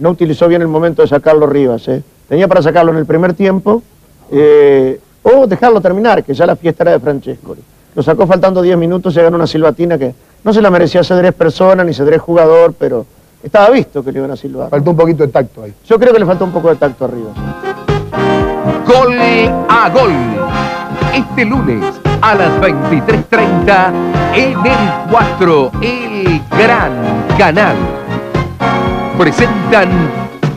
no utilizó bien el momento de sacarlo Rivas. ¿eh? Tenía para sacarlo en el primer tiempo eh, o dejarlo terminar, que ya la fiesta era de Francesco. Lo sacó faltando 10 minutos y ganó una silbatina que no se la merecía Cedrés persona ni Cedrés jugador, pero estaba visto que le iban a silbar. Faltó un poquito de tacto ahí. Yo creo que le faltó un poco de tacto arriba. Gol a gol. Este lunes a las 23.30 en el 4, el gran canal. Presentan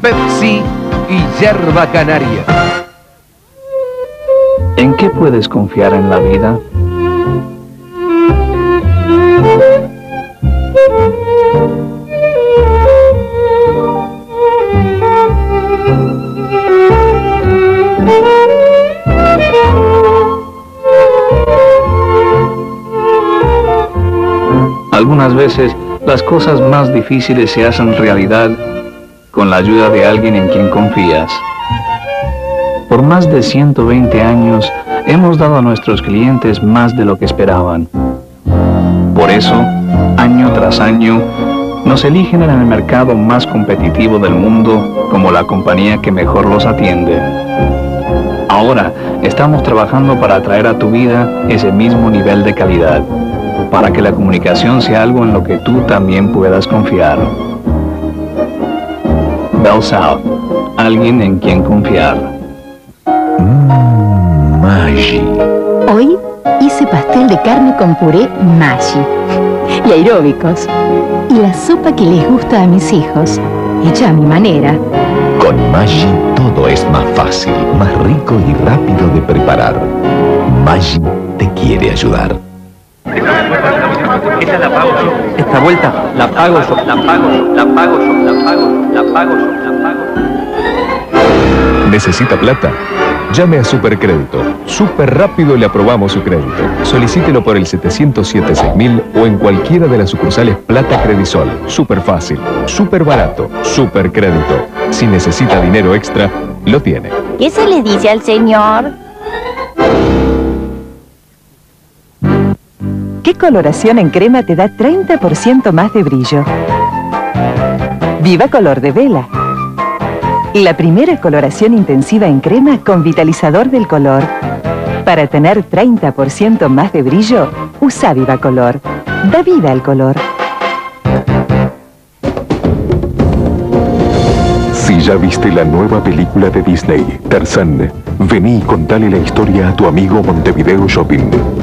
Pepsi y Yerba Canaria. ¿En qué puedes confiar en la vida? Algunas veces las cosas más difíciles se hacen realidad con la ayuda de alguien en quien confías. Por más de 120 años hemos dado a nuestros clientes más de lo que esperaban. Por eso, año tras año, nos eligen en el mercado más competitivo del mundo como la compañía que mejor los atiende. Ahora estamos trabajando para traer a tu vida ese mismo nivel de calidad, para que la comunicación sea algo en lo que tú también puedas confiar. Bell South, alguien en quien confiar. Maggi. Hoy hice pastel de carne con puré Maggi y aeróbicos. Y la sopa que les gusta a mis hijos, hecha a mi manera. Con Maggi todo es más fácil, más rico y rápido de preparar. Maggi te quiere ayudar. Esa la pago yo. Esta vuelta la pago yo. La pago yo. La pago yo. La pago yo. La pago yo. La pago yo. ¿Necesita plata? Llame a Supercrédito. Súper rápido le aprobamos su crédito. Solicítelo por el 707-6000 o en cualquiera de las sucursales Plata Credisol. Súper fácil, súper barato, súper crédito. Si necesita dinero extra, lo tiene. ¿Qué se le dice al señor? ¿Qué coloración en crema te da 30% más de brillo? Viva Color de Vela. La primera coloración intensiva en crema con vitalizador del color. Para tener 30% más de brillo, usa Viva Color. Da vida al color. Si ya viste la nueva película de Disney, Tarzán, vení y contale la historia a tu amigo Montevideo Shopping.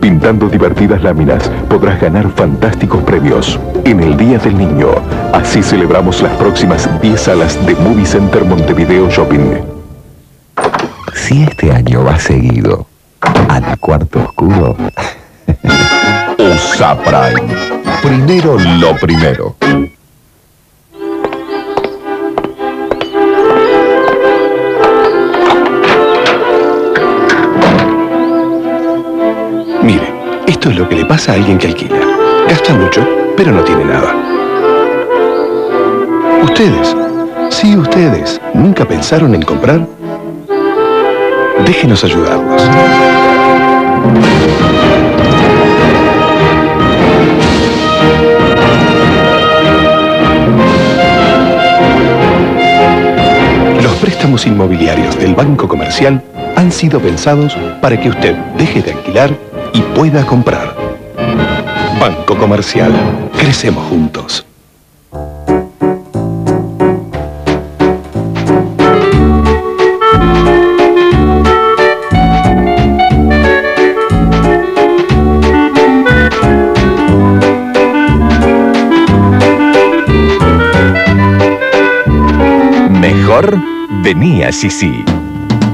Pintando divertidas láminas podrás ganar fantásticos premios. En el Día del Niño, así celebramos las próximas 10 salas de Movie Center Montevideo Shopping. Si este año va seguido al cuarto oscuro, USA Prime. Primero lo primero. Esto es lo que le pasa a alguien que alquila. Gasta mucho, pero no tiene nada. Ustedes, sí ustedes, ¿nunca pensaron en comprar? Déjenos ayudarlos. Los préstamos inmobiliarios del Banco Comercial han sido pensados para que usted deje de alquilar y pueda comprar. Banco Comercial. Crecemos juntos. mejor venía Sisi.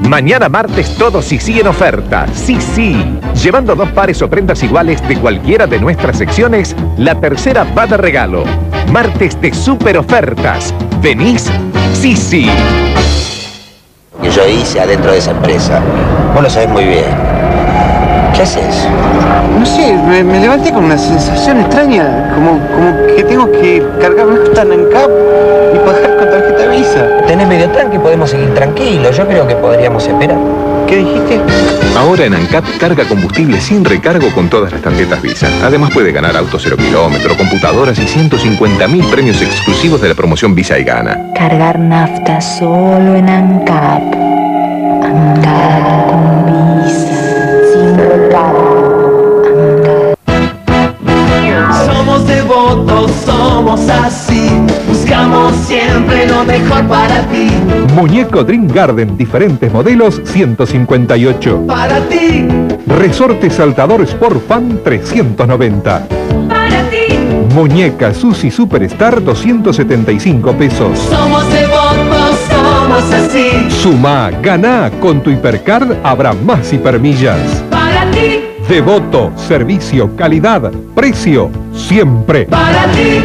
Mañana martes todo Sisi en oferta. Sisi. Llevando dos pares o prendas iguales de cualquiera de nuestras secciones, la tercera va de regalo. Martes de super ofertas. ¿Venís? Sisi. que yo hice adentro de esa empresa. Vos lo sabés muy bien. ¿Qué haces? No sé, me, me levanté con una sensación extraña, como, como que tengo que cargar una en cap y pagar con tarjeta Visa. Tenés medio tranqui, podemos seguir tranquilos. Yo creo que podríamos esperar. ¿Qué dijiste? Ahora en ANCAP carga combustible sin recargo con todas las tarjetas Visa. Además puede ganar autos cero kilómetro, computadoras y 150 mil premios exclusivos de la promoción Visa y Gana. Cargar nafta solo en ANCAP. ANCAP con visa. Sin recargo. Somos devotos, somos así. Lo mejor para ti. Muñeco Dream Garden, diferentes modelos, 158. Para ti, Resorte Saltador Sport Fan, 390. para ti. Muñeca Susi Superstar, 275 pesos. Somos devotos, somos así. Suma, gana, con tu Hipercard habrá más hipermillas. Para ti, Devoto, servicio, calidad, precio, siempre. para ti.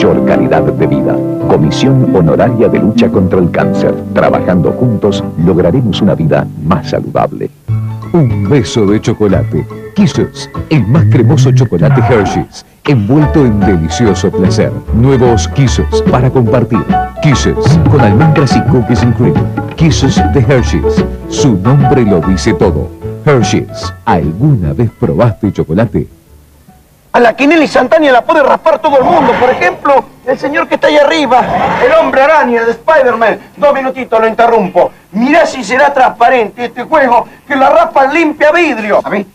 Mayor calidad de vida. Comisión Honoraria de Lucha contra el Cáncer. Trabajando juntos, lograremos una vida más saludable. Un beso de chocolate. Kisses, el más cremoso chocolate Hershey's, envuelto en delicioso placer. Nuevos Kisses para compartir. Kisses, con almendras y cookies and cream. Kisses de Hershey's. Su nombre lo dice todo. Hershey's, ¿alguna vez probaste chocolate? A la quinela instantánea la puede raspar todo el mundo. Por ejemplo, el señor que está ahí arriba, el hombre araña de Spider-Man. Dos minutitos, lo interrumpo. Mirá si será transparente este juego que la raspa limpia vidrio. A ver,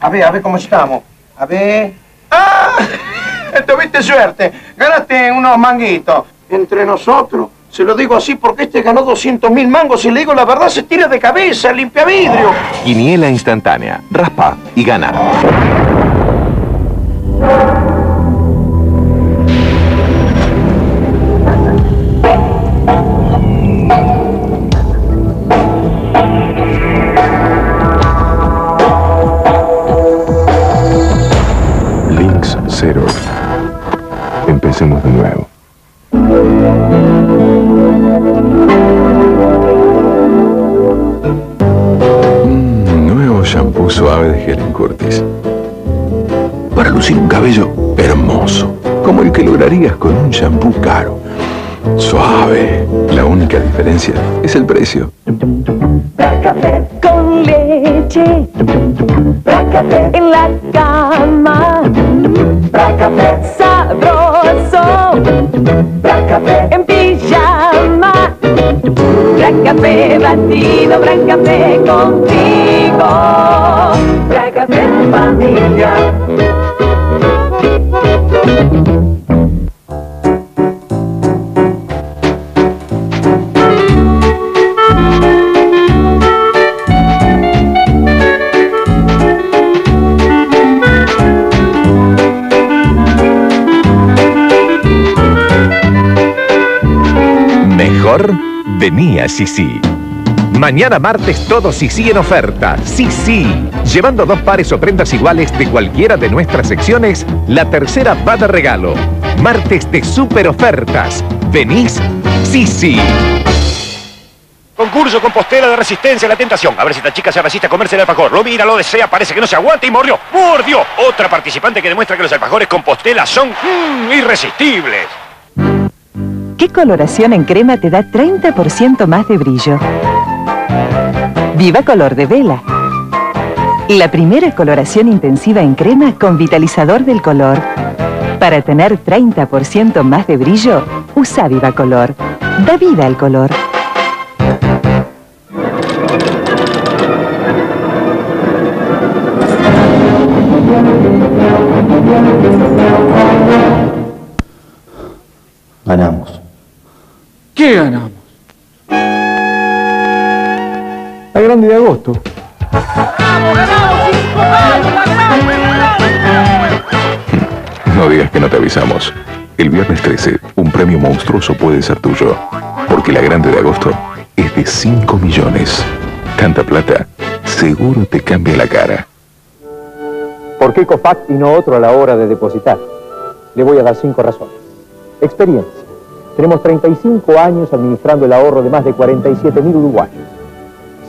a ver, a ver cómo estamos. A ver. ¡Ah! Tuviste suerte. Ganaste unos manguitos. Entre nosotros, se lo digo así porque este ganó 200 mil mangos y le digo la verdad, se tira de cabeza, limpia vidrio. Quiniela instantánea. Raspa y gana. Links 0. Empecemos de nuevo. Mm, nuevo shampoo suave de Helen Curtis. Para lucir un cabello hermoso, como el que lograrías con un shampoo caro. Suave. La única diferencia es el precio. Café con leche. Café en la cama. Café sabroso. Café en pijama. Café batido, café contigo. Café familia. Venía Sisi. Mañana martes todo Sisi en oferta. Sisi. Llevando dos pares o prendas iguales de cualquiera de nuestras secciones, la tercera va de regalo. Martes de super ofertas. ¿Venís? Sisi. Concurso compostera de resistencia a la tentación. A ver si esta chica se resiste a comerse el alfajor. Lo mira, lo desea, parece que no se aguanta y mordió. ¡Mordió! Otra participante que demuestra que los alfajores compostela son mm, irresistibles. ¿Qué coloración en crema te da 30% más de brillo? Viva Color de Vela. La primera coloración intensiva en crema con vitalizador del color. Para tener 30% más de brillo, usa Viva Color. Da vida al color. Ganamos. ¿Qué ganamos? La grande de agosto. ¡Vamos, ganamos! ¡Cinco No digas que no te avisamos. El viernes 13, un premio monstruoso puede ser tuyo. Porque la grande de agosto es de 5 millones. Tanta plata, seguro te cambia la cara. ¿Por qué COFAC y no otro a la hora de depositar? Le voy a dar cinco razones. Experiencia. Tenemos 35 años administrando el ahorro de más de 47 mil uruguayos.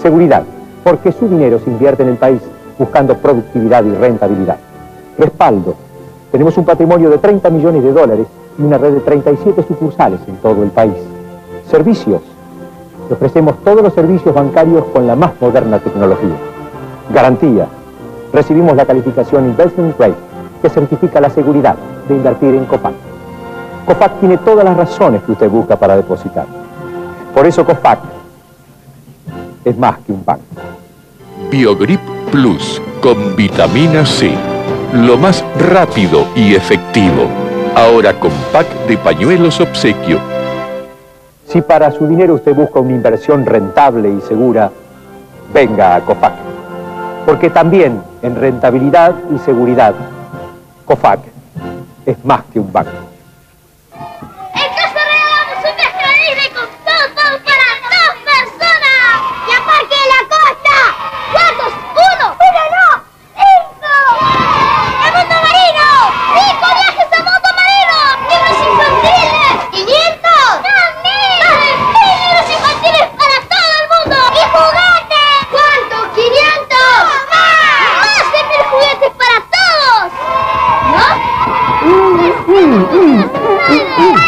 Seguridad, porque su dinero se invierte en el país buscando productividad y rentabilidad. Respaldo. Tenemos un patrimonio de 30 millones de dólares y una red de 37 sucursales en todo el país. Servicios. Ofrecemos todos los servicios bancarios con la más moderna tecnología. Garantía. Recibimos la calificación Investment Grade, que certifica la seguridad de invertir en COFAC. COFAC tiene todas las razones que usted busca para depositar. Por eso COFAC es más que un banco. Biogrip Plus con vitamina C. Lo más rápido y efectivo. Ahora con pack de pañuelos obsequio. Si para su dinero usted busca una inversión rentable y segura, venga a COFAC. Porque también en rentabilidad y seguridad, COFAC es más que un banco. En casa regalamos un viaje a Disney con todo, todo para dos personas. Y a Parque de la Costa. ¿Cuántos? ¿Uno? ¡Uno no! ¡Cinco! ¡El mundo marino! ¡Cinco viajes al mundo marino! ¡Libros infantiles! ¿Quinientos? ¡Más de mil libros infantiles para todo el mundo! ¡Y juguetes! ¿Cuánto? ¿Quinientos? ¡Más! ¡Más de mil juguetes para todos! ¿No?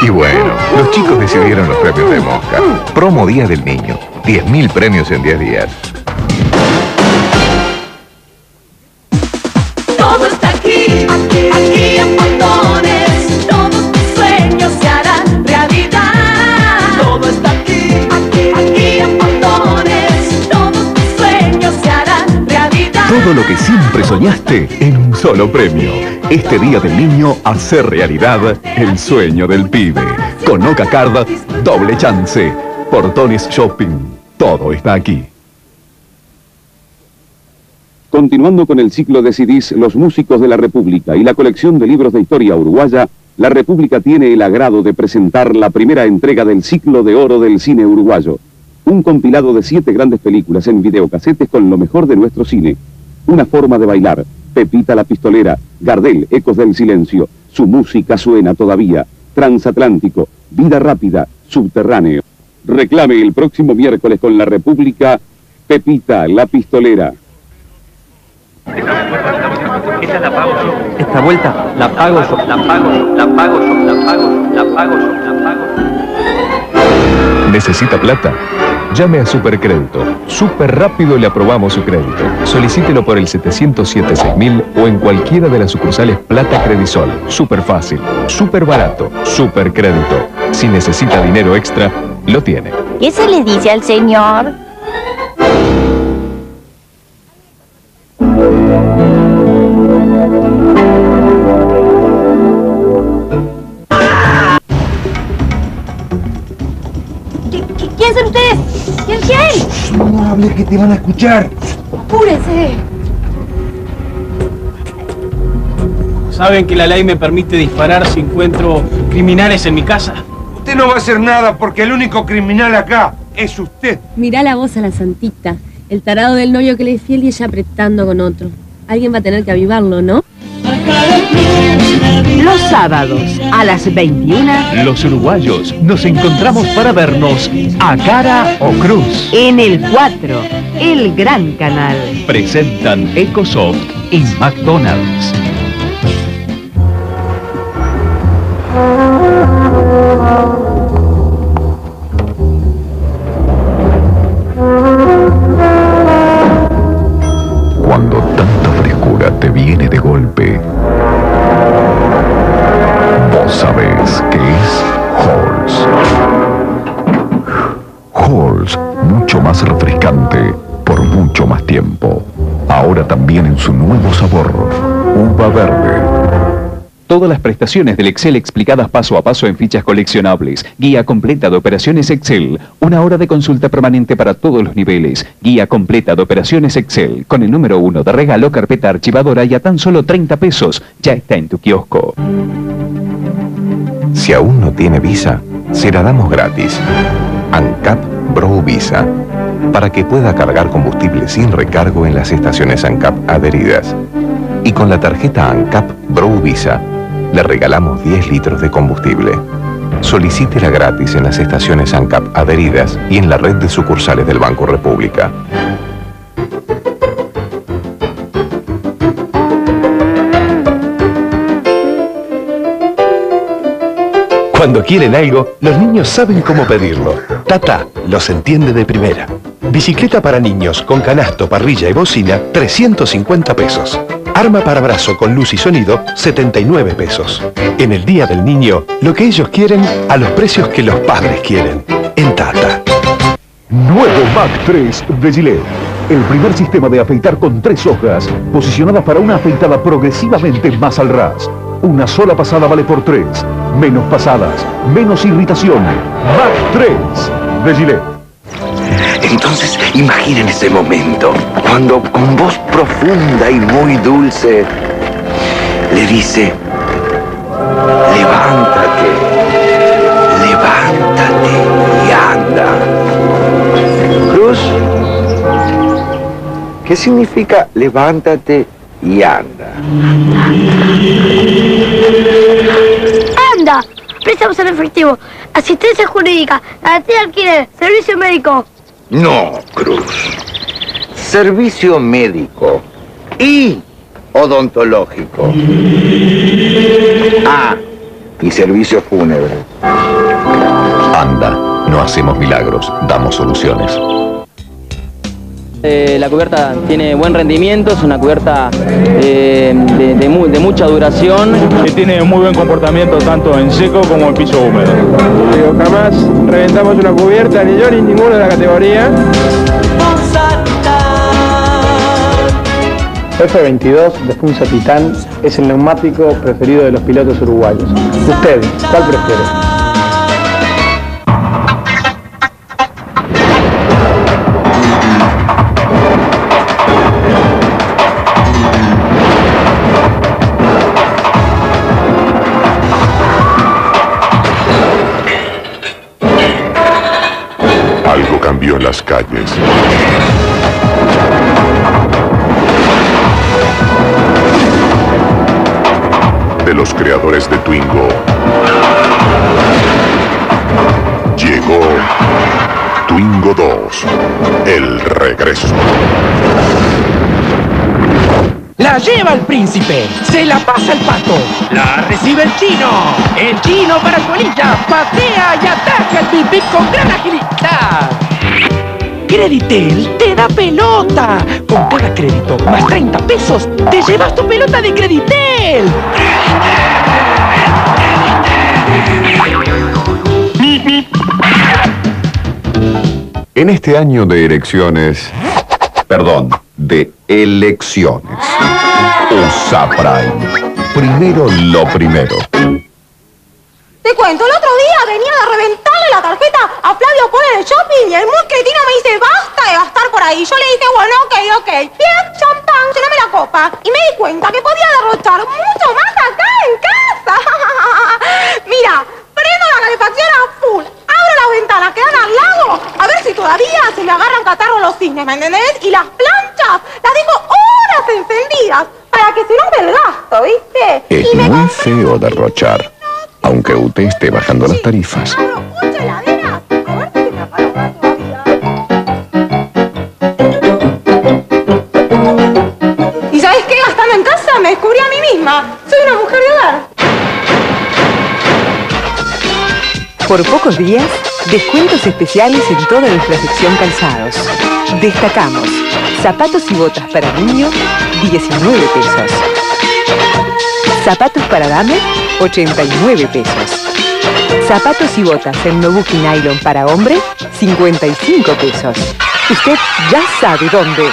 Y bueno, los chicos decidieron los premios de Mosca. Promo Día del Niño. 10.000 premios en 10 días. Todo está aquí, aquí, aquí en montones. Todos tus sueños se harán realidad. Todo está aquí, aquí, aquí en montones. Todos tus sueños se harán realidad. Todo lo que siempre soñaste en un solo premio. Este Día del Niño, hacer realidad el sueño del pibe. Con Oca Card, doble chance. Portones Shopping. Todo está aquí. Continuando con el ciclo de CDs Los Músicos de la República y la colección de libros de historia uruguaya, la República tiene el agrado de presentar la primera entrega del ciclo de oro del cine uruguayo. Un compilado de siete grandes películas en videocasetes con lo mejor de nuestro cine. Una forma de bailar, Pepita la Pistolera, Gardel, Ecos del Silencio, Su música suena todavía, Transatlántico, Vida Rápida, Subterráneo. Reclame el próximo miércoles con la República, Pepita la Pistolera. Esta la pago yo. Esta vuelta la pago yo. La pago yo. La pago yo. La pago yo. La pago yo. La pago yo. ¿Necesita plata? Llame a Supercrédito. Súper rápido le aprobamos su crédito. Solicítelo por el 707-6000 o en cualquiera de las sucursales Plata Credisol. Súper fácil, súper barato, súper crédito. Si necesita dinero extra, lo tiene. ¿Qué se le dice al señor? Hables que te van a escuchar. Apúrense. ¿Saben que la ley me permite disparar si encuentro criminales en mi casa? Usted no va a hacer nada porque el único criminal acá es usted. Mirá la voz a la santita. El tarado del novio que le es fiel y ella apretando con otro. Alguien va a tener que avivarlo, ¿no? Los sábados a las 21 Los uruguayos nos encontramos para vernos a cara o cruz. en el 4, el gran canal. Presentan Ecosoft y McDonald's. prestaciones del Excel explicadas paso a paso en fichas coleccionables. Guía completa de operaciones Excel. Una hora de consulta permanente para todos los niveles. Guía completa de operaciones Excel. Con el número uno de regalo, carpeta archivadora y a tan solo 30 pesos. Ya está en tu kiosco. Si aún no tiene visa, se la damos gratis. ANCAP Bro Visa. Para que pueda cargar combustible sin recargo en las estaciones ANCAP adheridas. Y con la tarjeta ANCAP Bro Visa, le regalamos 10 litros de combustible. Solicítela gratis en las estaciones ANCAP adheridas y en la red de sucursales del Banco República. Cuando quieren algo, los niños saben cómo pedirlo. Tata los entiende de primera. Bicicleta para niños con canasto, parrilla y bocina, 350 pesos. Arma para brazo con luz y sonido, 79 pesos. En el Día del Niño, lo que ellos quieren a los precios que los padres quieren. En Tata. Nuevo Mac 3 de Gillette. El primer sistema de afeitar con tres hojas, posicionadas para una afeitada progresivamente más al ras. Una sola pasada vale por tres. Menos pasadas, menos irritación. Mac 3 de Gillette. Entonces imaginen ese momento, cuando con voz profunda y muy dulce le dice, levántate, levántate y anda. Cruz, ¿qué significa levántate y anda? ¡Anda! Préstamos en efectivo, asistencia jurídica, garantía de alquiler, servicio médico. No, Cruz. Servicio médico y odontológico. Ah, y servicio fúnebre. Anda, no hacemos milagros, damos soluciones. Eh, la cubierta tiene buen rendimiento, es una cubierta eh, de, de mu- de mucha duración. que tiene muy buen comportamiento tanto en seco como en piso húmedo. Digo, jamás reventamos una cubierta, ni yo ni ninguno de la categoría. F22 de Funza Titán es el neumático preferido de los pilotos uruguayos. ¿Usted cuál prefiere? Calles. De los creadores de Twingo. Llegó Twingo 2. El regreso. La lleva el príncipe, se la pasa el pato, la recibe el chino, el chino para colilla, patea y ataca el pipí con gran agilidad. Creditel te da pelota. Con cada crédito más 30 pesos, te llevas tu pelota de Creditel. En este año de elecciones, perdón, de elecciones, USA Prime. Primero lo primero. Te cuento, el otro día venía de reventarle la tarjeta a El shopping y el muy cretino me dice, basta de gastar por ahí. Yo le dije, bueno, ok, ok. Bien, champán, llename la copa. Y me di cuenta que podía derrochar mucho más acá en casa. Mira, prendo la calefacción a full. Abro las ventanas que dan al lago. A ver si todavía se me agarran catarro los cisnes, ¿me entendés? Y las planchas las dejo horas encendidas para que se note el gasto, ¿viste? Es y me muy feo derrochar, aunque usted esté bajando las tarifas. ¿Y Por pocos días, descuentos especiales en toda nuestra sección calzados. Destacamos zapatos y botas para niño, 19 pesos. Zapatos para dame, 89 pesos. Zapatos y botas en Nobuki Nylon para hombre, 55 pesos. Usted ya sabe dónde.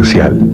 Ustedes.